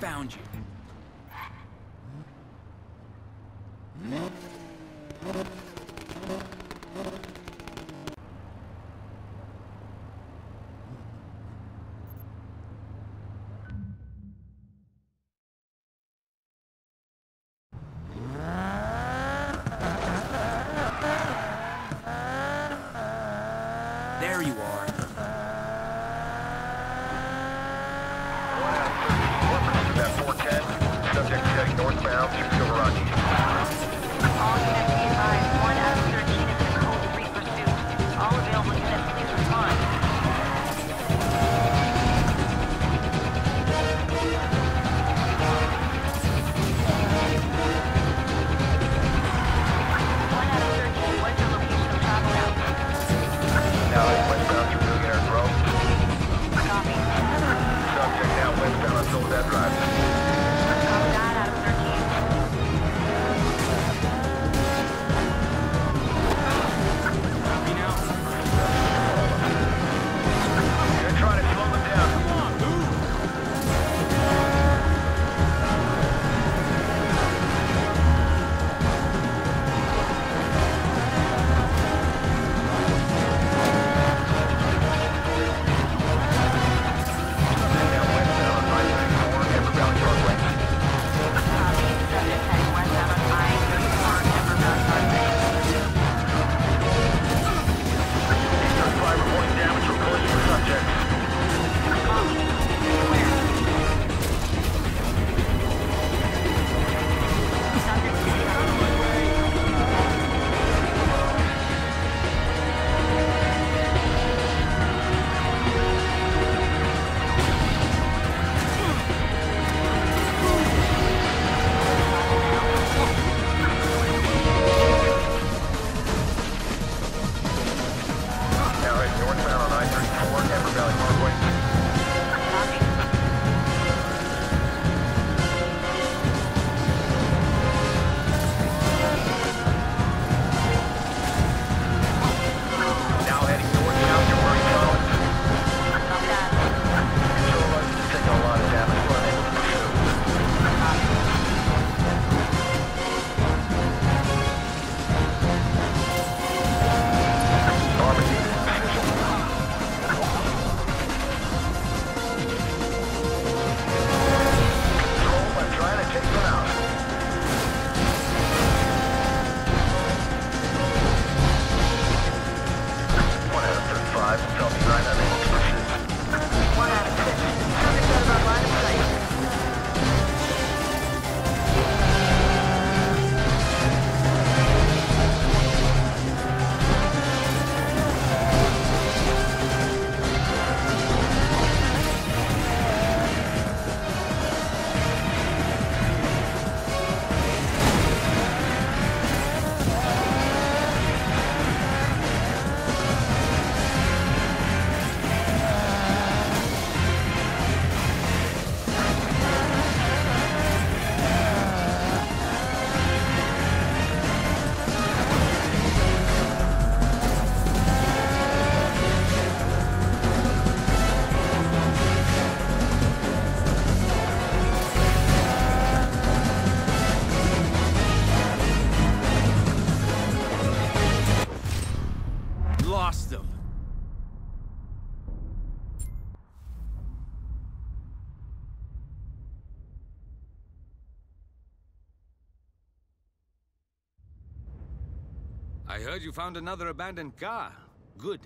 found you. at 410, subject heading northbound through Silverado. I heard you found another abandoned car. Good.